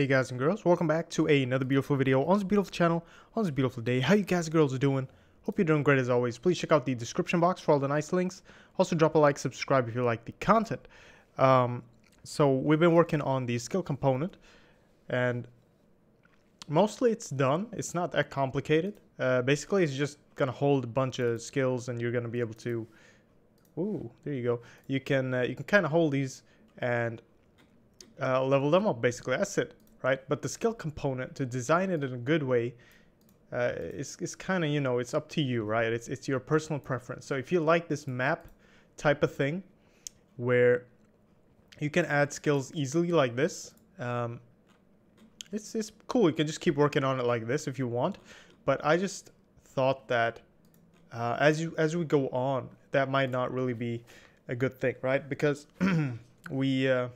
Hey guys and girls, welcome back to another beautiful video on this beautiful channel, on this beautiful day. How you guys and girls are doing? Hope you're doing great as always. Please check out the description box for all the nice links. Also drop a like, subscribe if you like the content. Um, so we've been working on the skill component and mostly it's done. It's not that complicated. Uh, basically it's just gonna hold a bunch of skills and you're gonna be able to, ooh, there you go. You can, uh, you can kind of hold these and uh, level them up basically. That's it right? But the skill component to design it in a good way uh, is, is kind of, you know, it's up to you, right? It's, it's your personal preference. So if you like this map type of thing where you can add skills easily like this, um, it's, it's cool. You can just keep working on it like this if you want. But I just thought that uh, as you as we go on, that might not really be a good thing, right? Because we uh,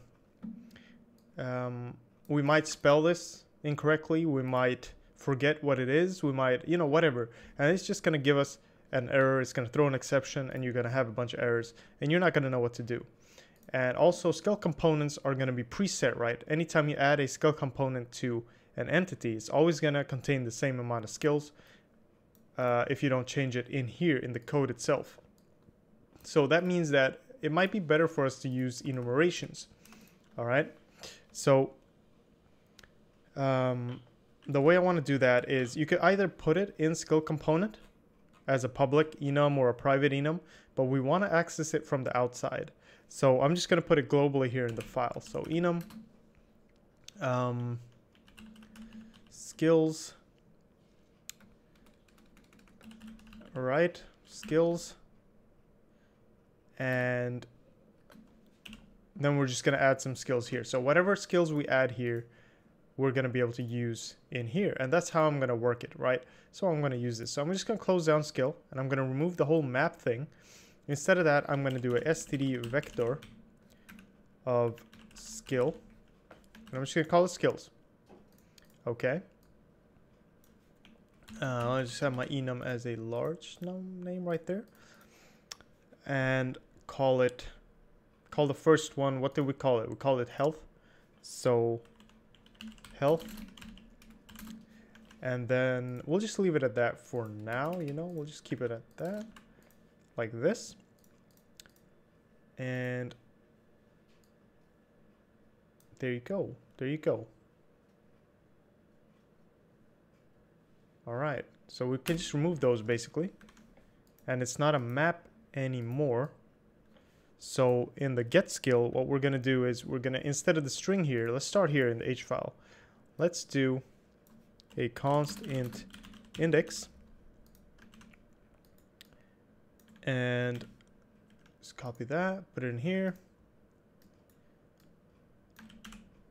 um, we might spell this incorrectly we might forget what it is we might you know whatever. And it's just going to give us an error it's going to throw an exception and you're going to have a bunch of errors and you're not going to know what to do. And also skill components are going to be preset right? Anytime you add a skill component to an entity it's always going to contain the same amount of skills uh, if you don't change it in here in the code itself. So that means that it might be better for us to use enumerations all right? So um, the way I want to do that is you could either put it in skill component as a public enum or a private enum, but we want to access it from the outside. So I'm just going to put it globally here in the file. So enum um, skills. All right, skills. And then we're just going to add some skills here. So whatever skills we add here, we're going to be able to use in here. And that's how I'm going to work it, right? So I'm going to use this. So I'm just going to close down skill and I'm going to remove the whole map thing. Instead of that, I'm going to do a std vector of skill. And I'm just going to call it skills. Okay. Uh, I'll just have my enum as a large name right there. And call it, call the first one, what did we call it? We call it health. So health. And then we'll just leave it at that for now, you know, we'll just keep it at that, like this. And there you go, there you go. All right, so we can just remove those basically. And it's not a map anymore. So in the get skill, what we're gonna do is we're gonna, instead of the string here, let's start here in the H file. Let's do a const int index. And just copy that put it in here.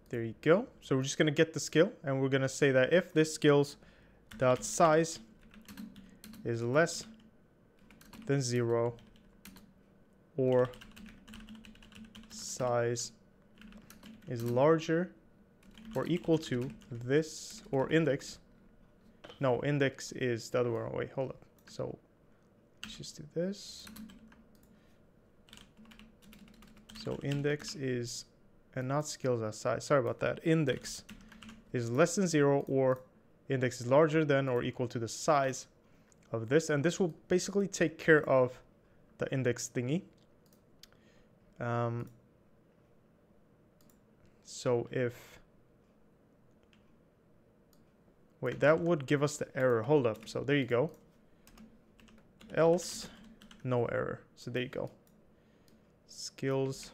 There you go. So we're just going to get the skill and we're going to say that if this skills dot size is less than zero or size is larger or equal to this or index. No, index is the other one. Wait, hold up. So let's just do this. So index is, and not skills as size. Sorry about that. Index is less than zero or index is larger than or equal to the size of this. And this will basically take care of the index thingy. Um, so if Wait, that would give us the error. Hold up. So there you go. Else, no error. So there you go. Skills.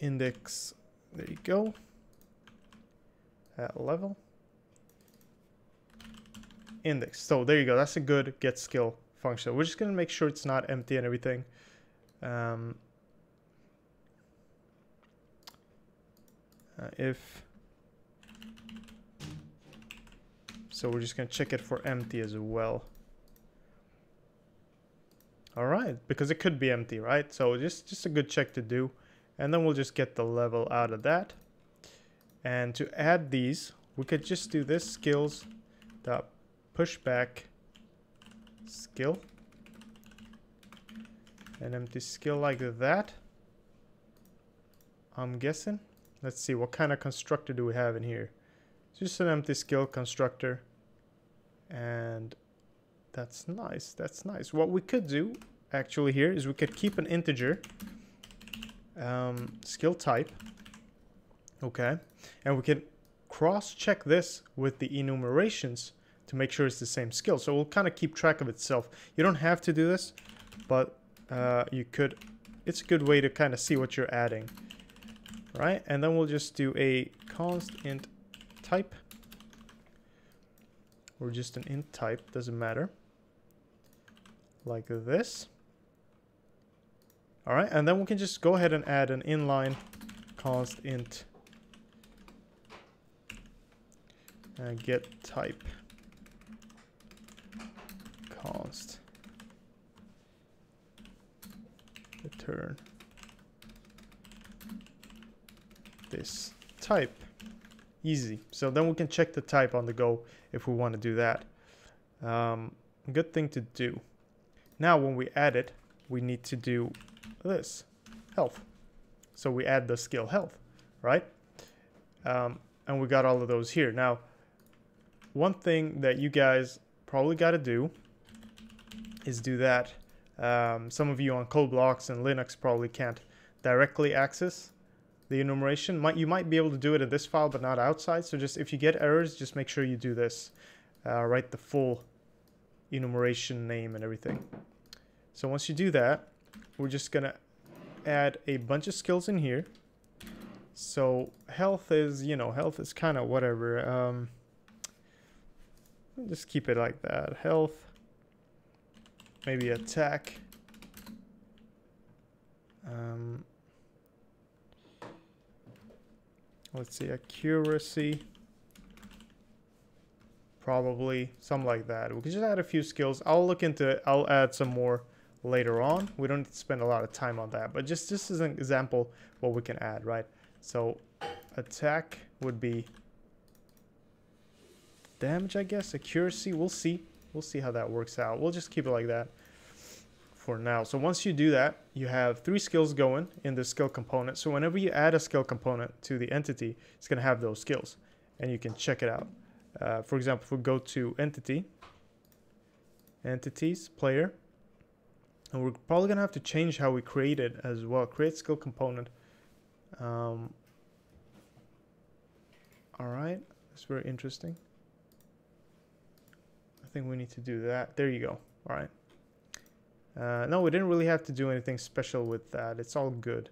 Index. There you go. At level. Index. So there you go. That's a good get skill function. We're just going to make sure it's not empty and everything. Um, uh, if So we're just going to check it for empty as well. All right, because it could be empty, right? So just, just a good check to do. And then we'll just get the level out of that. And to add these, we could just do this skills dot pushback skill. An empty skill like that. I'm guessing. Let's see, what kind of constructor do we have in here? Just an empty skill constructor. And that's nice, that's nice. What we could do actually here is we could keep an integer um, skill type. Okay. And we can cross check this with the enumerations to make sure it's the same skill. So we'll kind of keep track of itself. You don't have to do this, but uh, you could. It's a good way to kind of see what you're adding. Right? And then we'll just do a const int type. Or just an int type, doesn't matter. Like this. All right, and then we can just go ahead and add an inline const int and get type const return this type. Easy. So then we can check the type on the go if we want to do that. Um, good thing to do. Now when we add it we need to do this health. So we add the skill health right? Um, and we got all of those here. Now one thing that you guys probably got to do is do that. Um, some of you on code blocks and Linux probably can't directly access the enumeration. Might You might be able to do it in this file, but not outside. So just if you get errors, just make sure you do this. Uh, write the full enumeration name and everything. So once you do that, we're just going to add a bunch of skills in here. So health is, you know, health is kind of whatever. Um, just keep it like that. Health. Maybe attack. Um, let's see, accuracy. Probably, something like that. We can just add a few skills. I'll look into it. I'll add some more later on. We don't spend a lot of time on that. But just, just as an example, what we can add, right? So, attack would be damage, I guess. Accuracy, we'll see. We'll see how that works out. We'll just keep it like that for now. So once you do that, you have three skills going in the skill component. So whenever you add a skill component to the entity, it's going to have those skills. And you can check it out. Uh, for example, if we go to entity, entities, player, and we're probably going to have to change how we create it as well. Create skill component. Um, all right, that's very interesting I think we need to do that. There you go. All right. Uh, no, we didn't really have to do anything special with that. It's all good.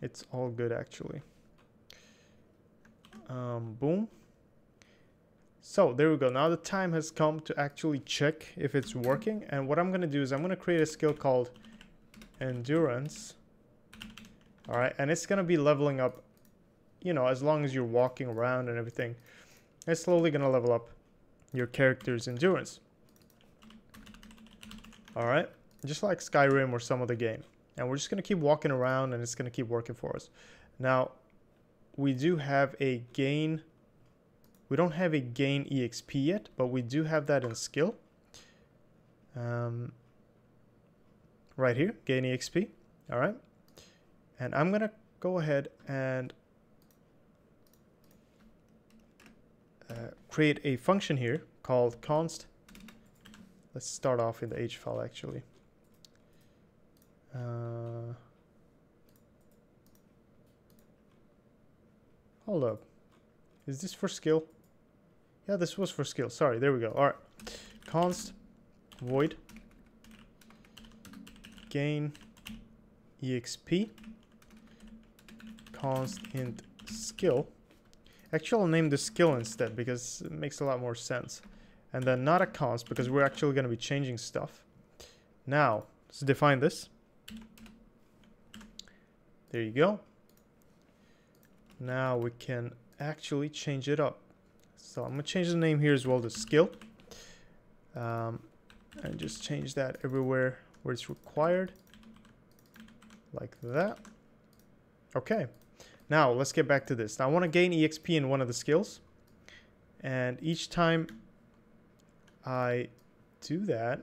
It's all good, actually. Um, boom. So there we go. Now the time has come to actually check if it's working. And what I'm going to do is I'm going to create a skill called endurance. All right. And it's going to be leveling up, you know, as long as you're walking around and everything. It's slowly going to level up your character's endurance. Alright, just like Skyrim or some other game. And we're just going to keep walking around and it's going to keep working for us. Now, we do have a gain. We don't have a gain EXP yet, but we do have that in skill. Um, right here, gain EXP. Alright. And I'm to go ahead and uh, create a function here called const. Let's start off in the H file actually. Uh, hold up. Is this for skill? Yeah, this was for skill. Sorry, there we go. All right. Const void gain exp const int skill Actually, I'll name the skill instead because it makes a lot more sense. And then not a const because we're actually going to be changing stuff. Now, let's define this. There you go. Now we can actually change it up. So I'm going to change the name here as well to skill. Um, and just change that everywhere where it's required. Like that. Okay. Now, let's get back to this. Now, I want to gain EXP in one of the skills. And each time I do that,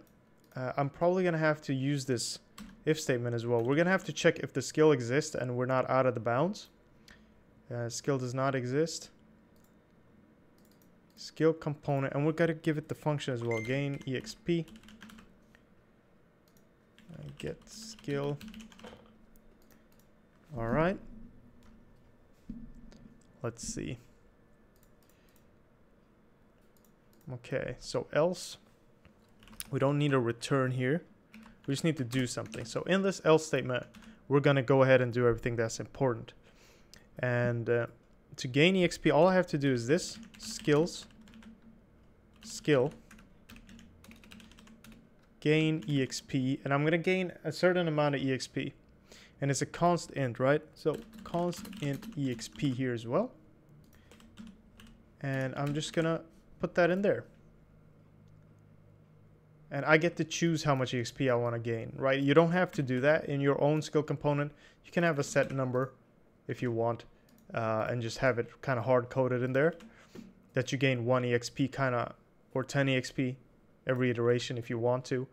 uh, I'm probably going to have to use this if statement as well. We're going to have to check if the skill exists and we're not out of the bounds. Uh, skill does not exist. Skill component, and we got to give it the function as well. Gain EXP. Get skill. All right. Let's see. Okay, so else, we don't need a return here. We just need to do something. So in this else statement, we're going to go ahead and do everything that's important. And uh, to gain EXP, all I have to do is this, skills, skill, gain EXP, and I'm going to gain a certain amount of EXP. And it's a const int, right? So const int EXP here as well. And I'm just going to put that in there. And I get to choose how much EXP I want to gain, right? You don't have to do that in your own skill component. You can have a set number if you want uh, and just have it kind of hard coded in there that you gain 1 EXP kind of or 10 EXP every iteration if you want to.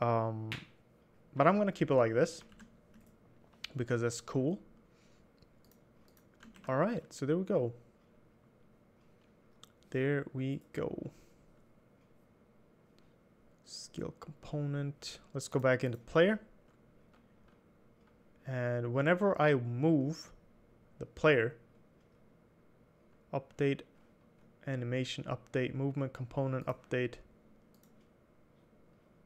Um, but I'm going to keep it like this because that's cool. All right, so there we go. There we go. Skill component. Let's go back into player. And whenever I move the player, update animation update, movement component update.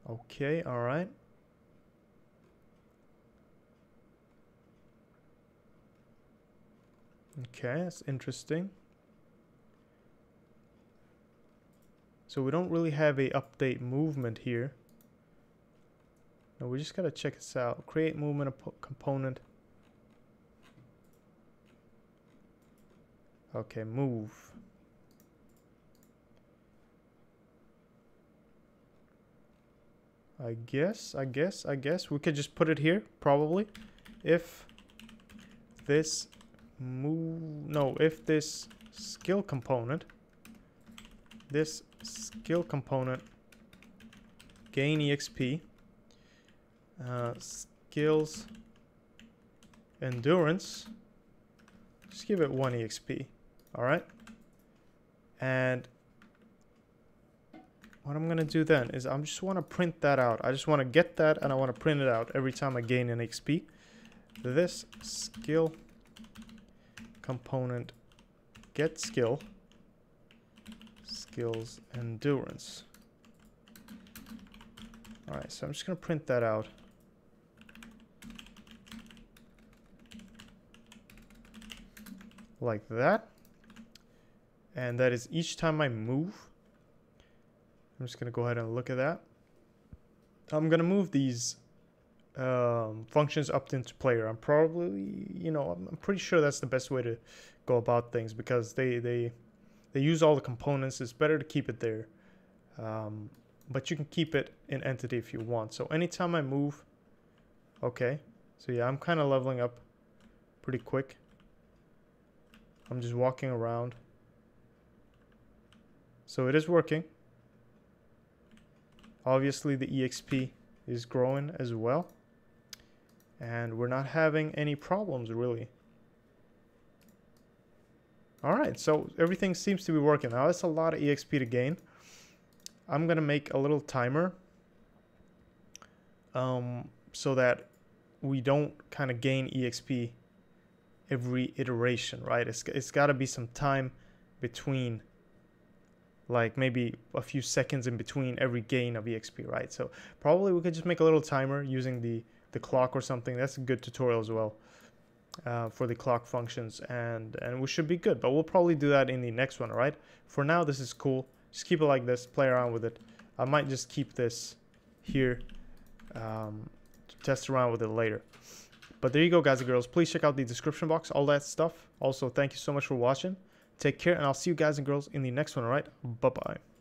Okay, all right. Okay, that's interesting. So we don't really have a update movement here. No, we just gotta check this out. Create movement component. Okay, move. I guess, I guess, I guess we could just put it here, probably. If this move, no, if this skill component, this skill component, gain EXP, uh, skills, endurance, just give it one EXP, all right? And what I'm gonna do then is I just want to print that out. I just want to get that and I want to print it out every time I gain an XP. This skill component get skill skills endurance. Alright, so I'm just gonna print that out. Like that. And that is each time I move I'm just going to go ahead and look at that. I'm going to move these um, functions up into player. I'm probably, you know, I'm, I'm, pretty sure that's the best way to go about things because they, they, they use all the components. It's better to keep it there. Um, but you can keep it in entity if you want. So anytime I move, okay. So yeah, I'm kind of leveling up pretty quick. I'm just walking around. So it is working. Obviously the EXP is growing as well. And we're not having any problems really. Alright, so everything seems to be working. Now that's a lot of EXP to gain. I'm going to make a little timer. Um, so that we don't kind of gain EXP every iteration, right? It's, it's got to be some time between like maybe a few seconds in between every gain of exp right so probably we could just make a little timer using the the clock or something that's a good tutorial as well uh, for the clock functions and and we should be good but we'll probably do that in the next one all right for now this is cool. Just keep it like this play around with it. I might just keep this here um, to test around with it later. But there you go guys and girls. Please check out the description box all that stuff. Also thank you so much for watching. Take care, and I'll see you guys and girls in the next one, alright? Bye-bye.